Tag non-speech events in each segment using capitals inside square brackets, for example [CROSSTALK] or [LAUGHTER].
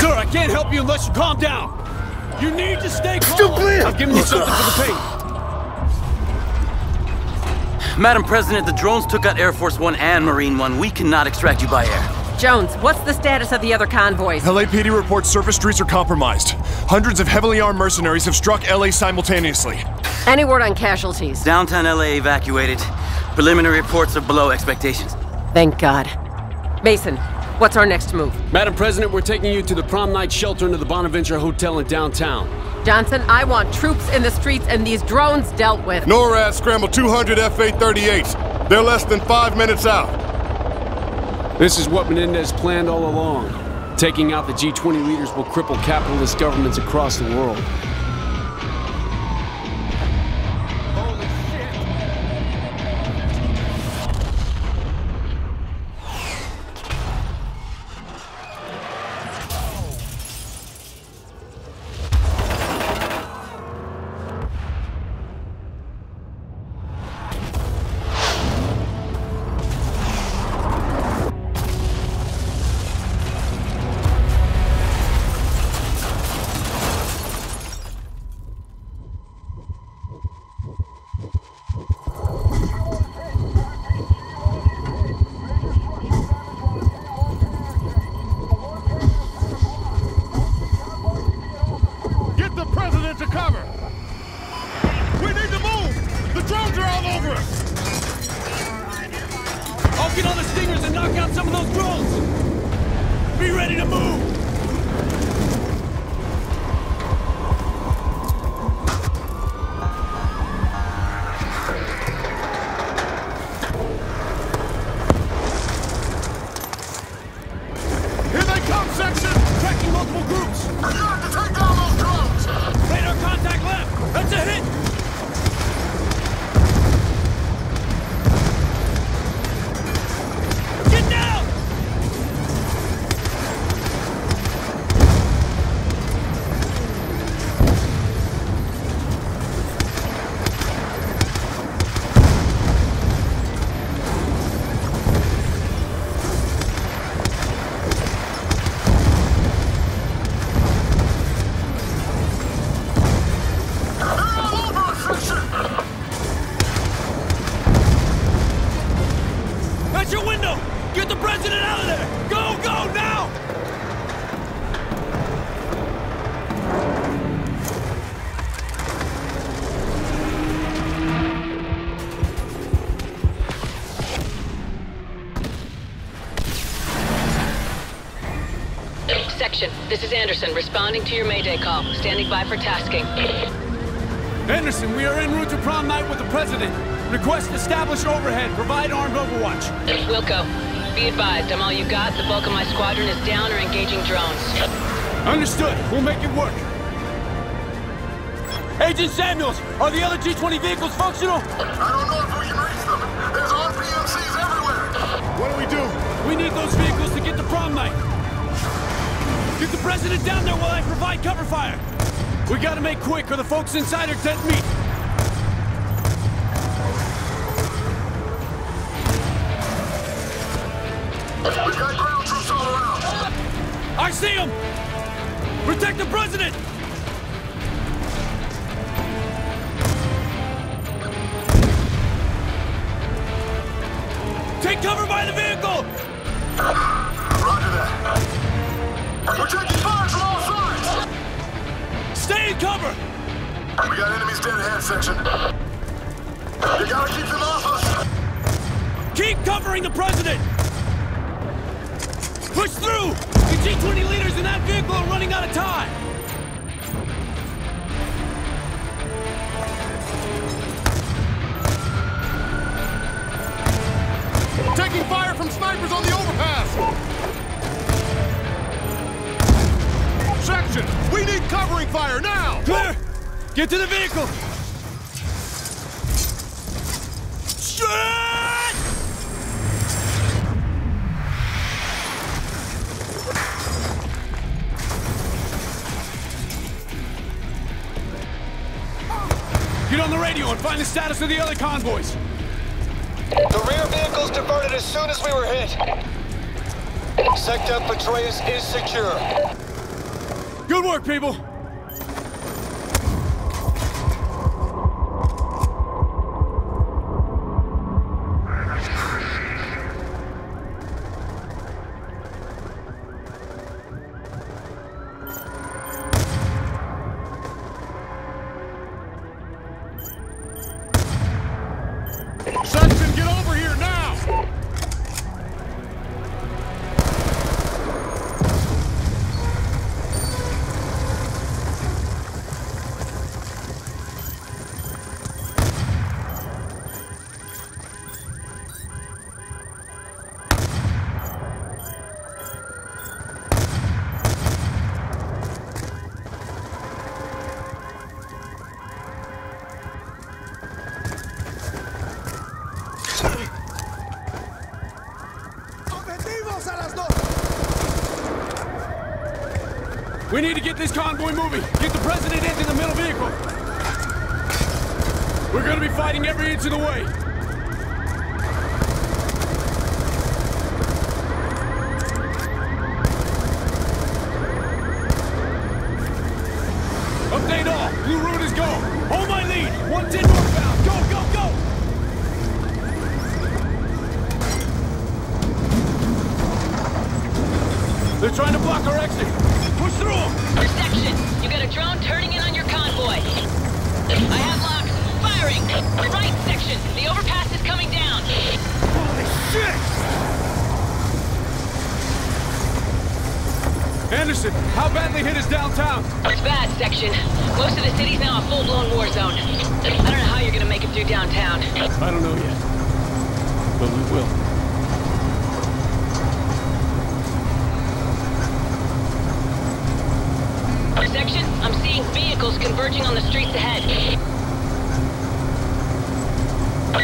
Sir, I can't help you unless you calm down. You need to stay calm. I've given you something for the pain. [SIGHS] Madam President, the drones took out Air Force One and Marine One. We cannot extract you by air. Jones, what's the status of the other convoys? LAPD reports surface streets are compromised. Hundreds of heavily armed mercenaries have struck LA simultaneously. Any word on casualties? Downtown LA evacuated. Preliminary reports are below expectations. Thank God. Mason, what's our next move? Madam President, we're taking you to the prom night shelter into the Bonaventure Hotel in downtown. Johnson, I want troops in the streets and these drones dealt with. NORAD scramble 200 FA-38s. They're less than five minutes out. This is what Menendez planned all along. Taking out the G20 leaders will cripple capitalist governments across the world. Out some of those drones! Be ready to move! Section, this is Anderson, responding to your Mayday call. Standing by for tasking. Anderson, we are en route to prom night with the president. Request establish overhead. Provide armed overwatch. Wilco, be advised, I'm all you got. The bulk of my squadron is down or engaging drones. Understood. We'll make it work. Agent Samuels, are the other G-20 vehicles functional? I don't know if we can reach them! There's RPMCs everywhere! What do we do? We need those vehicles to get to prom night. Get the president down there while I provide cover fire. We gotta make quick or the folks inside are dead meat. We've got ground troops all around! I see them! Protect the president! Take cover by the vehicle! Roger. We're taking fire from all sides! Stay in cover! We got enemies dead ahead, section. You gotta keep them off us! Keep covering the president! Push through! The G-20 leaders in that vehicle are running out of time! Taking fire from snipers on the overpass! Section, we need covering fire now! Clear! Get to the vehicle! Shit! Get on the radio and find the status of the other convoys! The rear vehicles diverted as soon as we were hit. Secretary Petraeus is secure. Good work, people! This convoy moving. Get the president into the middle vehicle. We're gonna be fighting every inch of the way. Anderson, how badly hit is downtown? It's bad, section. Most of the city's now a full-blown war zone. I don't know how you're gonna make it through downtown. I don't know yet. But we will. Section, I'm seeing vehicles converging on the streets ahead.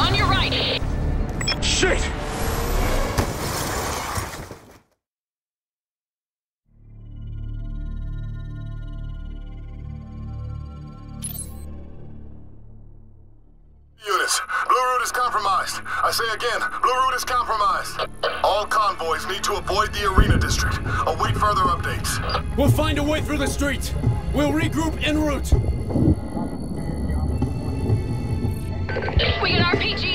On your right. Shit! Is compromised. I say again, Blue Route is compromised. All convoys need to avoid the Arena District. Await further updates. We'll find a way through the streets. We'll regroup en route. We got RPGs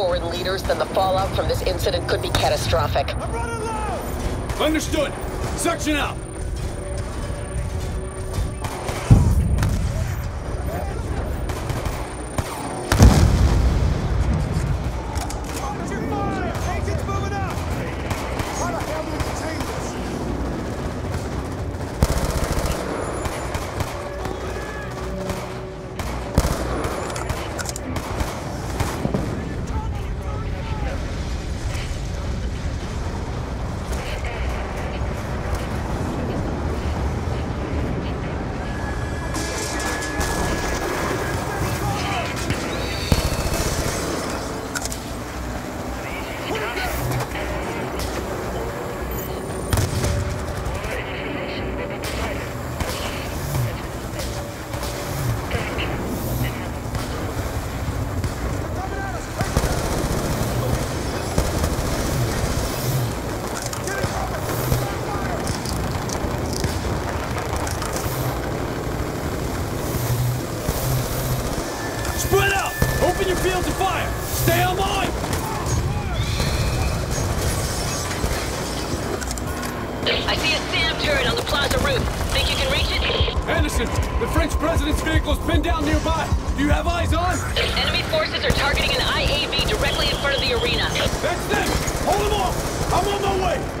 foreign leaders, then the fallout from this incident could be catastrophic. Understood. Section out. Spread out! Open your fields of fire! Stay on line! I see a SAM turret on the plaza roof. Think you can reach it? Anderson, the French president's vehicle is pinned down nearby. Do you have eyes on? Enemy forces are targeting an IAV directly in front of the arena. That's them! Hold them off! I'm on my way!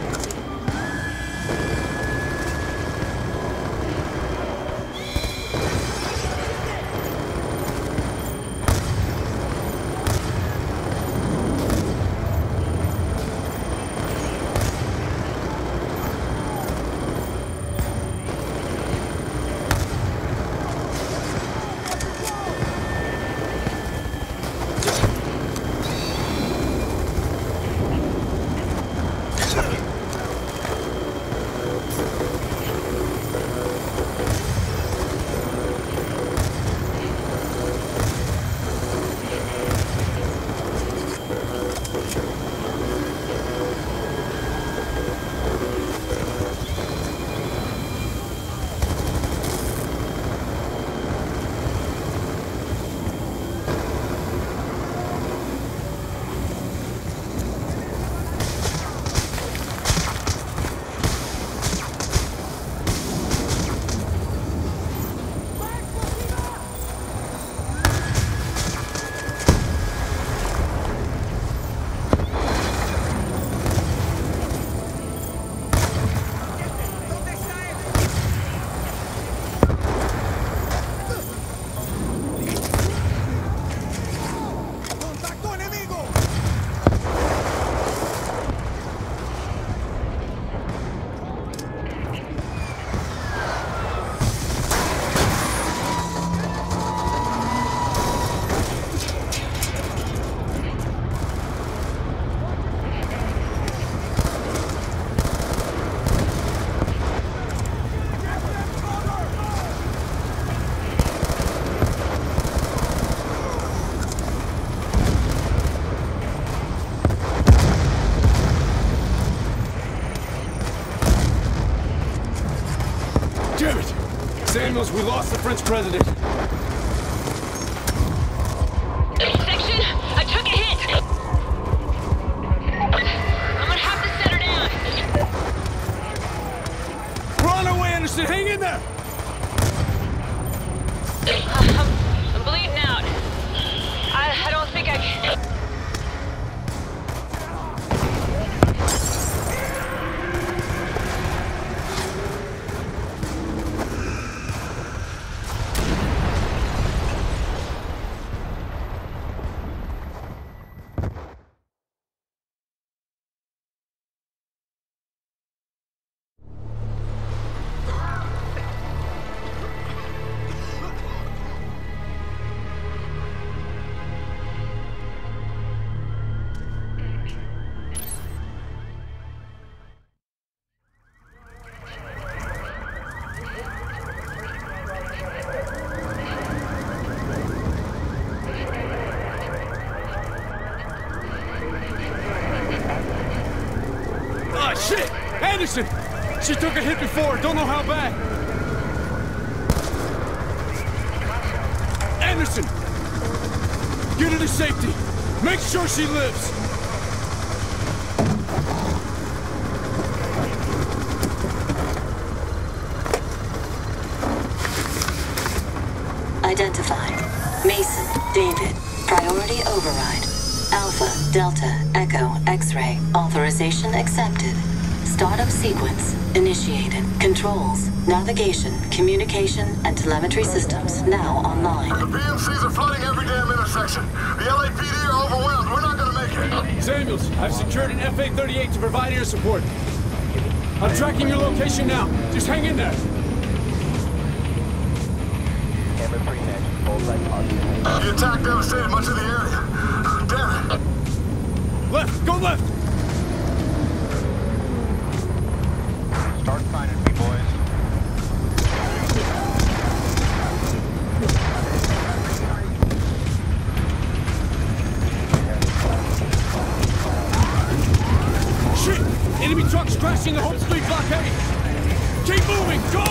Damn it! Samuels, we lost the French president. Section, I took a hit. I'm gonna have to set her down. We're on our way, Anderson. Hang in there! Anderson, She took a hit before, don't know how bad. Anderson! Get her to safety. Make sure she lives. Identified. Mason, David, priority override. Alpha, Delta, Echo, X-ray. Authorization accepted. Startup sequence initiated. Controls, navigation, communication, and telemetry systems now online. The PMCs are flooding every damn intersection. The LAPD are overwhelmed. We're not gonna make it. Uh, Samuels, I've secured an FA-38 to provide air support. I'm tracking your location now. Just hang in there. The attack devastated much of the area. Damn it. Left, go left! Trucks the Hope Street blockade! Keep moving, go!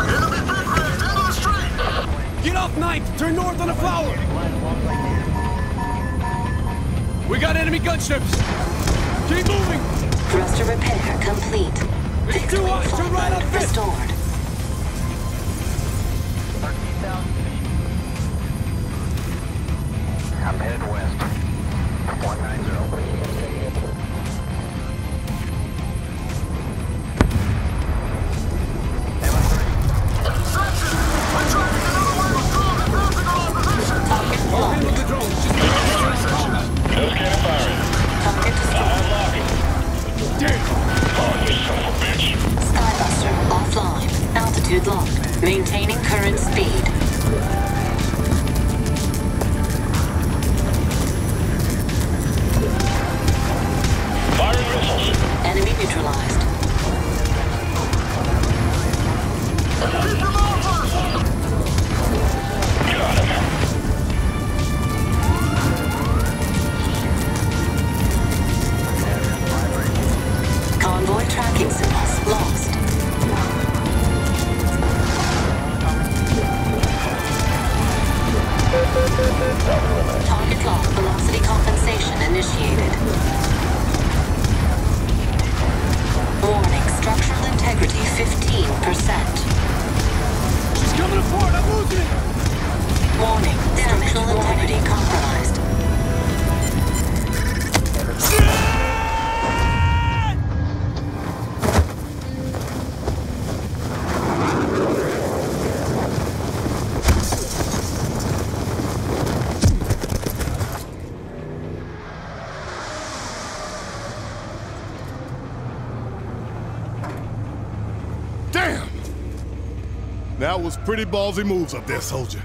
Enemy big rigs the street. Get off ninth, turn north on the flower! We got enemy gunships! Keep moving! Thruster repair complete. Hot, flight turn right fifth. restored. Was pretty ballsy moves up there, soldier.